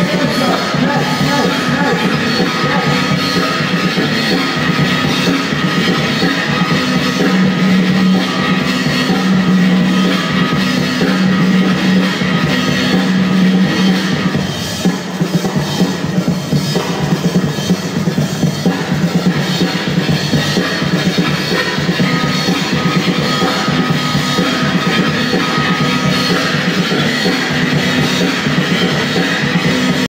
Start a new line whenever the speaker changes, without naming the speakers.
Let's go.